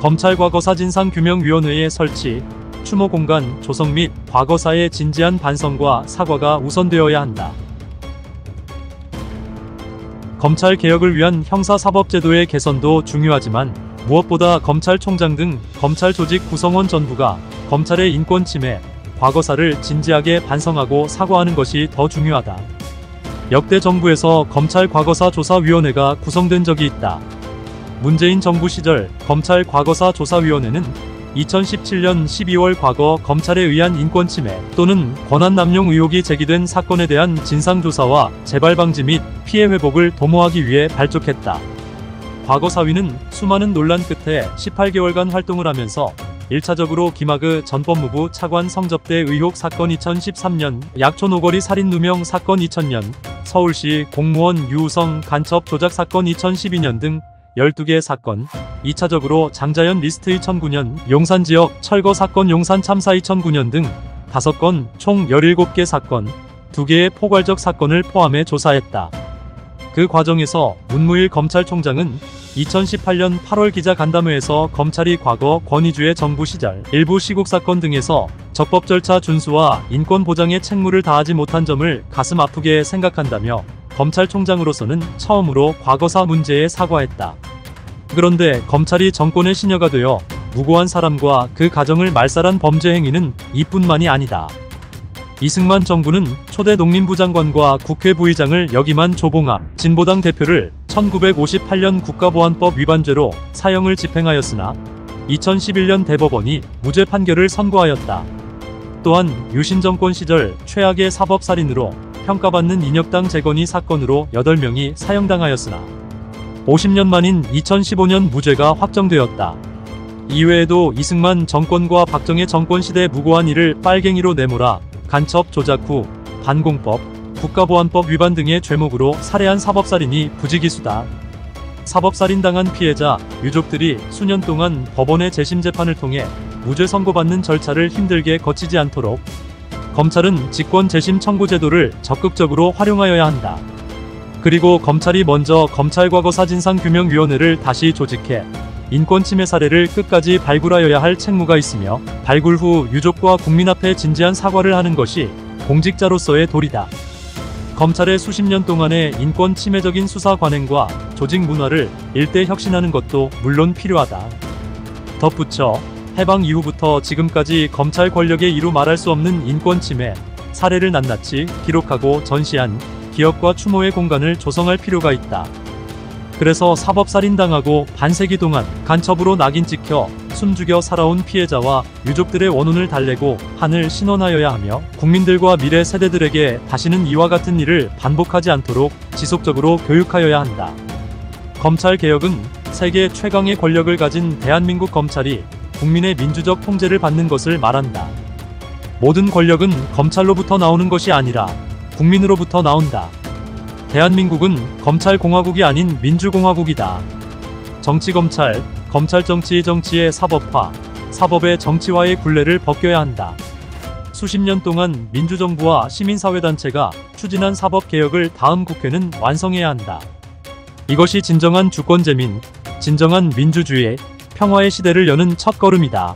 검찰 과거 사 진상 규명위원회의 설치, 추모 공간 조성 및 과거사의 진지한 반성과 사과가 우선되어야 한다. 검찰 개혁을 위한 형사사법제도의 개선도 중요하지만 무엇보다 검찰총장 등 검찰 조직 구성원 전부가 검찰의 인권 침해, 과거사를 진지하게 반성하고 사과하는 것이 더 중요하다. 역대 정부에서 검찰 과거사 조사위원회가 구성된 적이 있다. 문재인 정부 시절 검찰 과거사 조사위원회는 2017년 12월 과거 검찰에 의한 인권 침해 또는 권한 남용 의혹이 제기된 사건에 대한 진상조사와 재발 방지 및 피해 회복을 도모하기 위해 발족했다. 과거 사위는 수많은 논란 끝에 18개월간 활동을 하면서 1차적으로 김학의 전 법무부 차관 성접대 의혹 사건 2013년, 약촌 오거리 살인 누명 사건 2000년, 서울시 공무원 유우성 간첩 조작 사건 2012년 등 12개 사건, 2차적으로 장자연 리스트 2009년, 용산 지역 철거 사건 용산 참사 2009년 등 5건 총 17개 사건, 2개의 포괄적 사건을 포함해 조사했다. 그 과정에서 문무일 검찰총장은 2018년 8월 기자 간담회에서 검찰이 과거 권위주의 정부 시절 일부 시국 사건 등에서 적법 절차 준수와 인권 보장에 책무를 다하지 못한 점을 가슴 아프게 생각한다며 검찰총장으로서는 처음으로 과거사 문제에 사과했다. 그런데 검찰이 정권의 신여가 되어 무고한 사람과 그 가정을 말살한 범죄 행위는 이뿐만이 아니다. 이승만 정부는 초대 농림부 장관과 국회 부의장을 역임한 조봉암 진보당 대표를 1958년 국가보안법 위반죄로 사형을 집행하였으나 2011년 대법원이 무죄 판결을 선고하였다. 또한 유신 정권 시절 최악의 사법살인으로 평가받는 인혁당 재건이 사건으로 8명이 사형당하였으나 50년 만인 2015년 무죄가 확정되었다. 이외에도 이승만 정권과 박정희 정권 시대 무고한 이를 빨갱이로 내몰아 간첩 조작 후 반공법, 국가보안법 위반 등의 죄목으로 살해한 사법살인이 부지기수다. 사법살인당한 피해자, 유족들이 수년 동안 법원의 재심 재판을 통해 무죄 선고받는 절차를 힘들게 거치지 않도록 검찰은 직권 재심 청구 제도를 적극적으로 활용하여야 한다. 그리고 검찰이 먼저 검찰과거사진상규명위원회를 다시 조직해 인권 침해 사례를 끝까지 발굴하여야 할 책무가 있으며 발굴 후 유족과 국민 앞에 진지한 사과를 하는 것이 공직자로서의 도리다. 검찰의 수십 년 동안의 인권 침해적인 수사 관행과 조직 문화를 일대 혁신하는 것도 물론 필요하다. 덧붙여 해방 이후부터 지금까지 검찰 권력의 이루 말할 수 없는 인권 침해 사례를 낱낱이 기록하고 전시한 기업과 추모의 공간을 조성할 필요가 있다. 그래서 사법살인당하고 반세기 동안 간첩으로 낙인 찍혀 숨죽여 살아온 피해자와 유족들의 원혼을 달래고 한을 신원하여야 하며 국민들과 미래 세대들에게 다시는 이와 같은 일을 반복하지 않도록 지속적으로 교육하여야 한다. 검찰 개혁은 세계 최강의 권력을 가진 대한민국 검찰이 국민의 민주적 통제를 받는 것을 말한다. 모든 권력은 검찰로부터 나오는 것이 아니라 국민으로부터 나온다. 대한민국은 검찰공화국이 아닌 민주공화국이다. 정치검찰, 검찰정치 정치의 사법화, 사법의 정치화의 굴레를 벗겨야 한다. 수십 년 동안 민주정부와 시민사회단체가 추진한 사법개혁을 다음 국회는 완성해야 한다. 이것이 진정한 주권재민, 진정한 민주주의, 평화의 시대를 여는 첫걸음이다.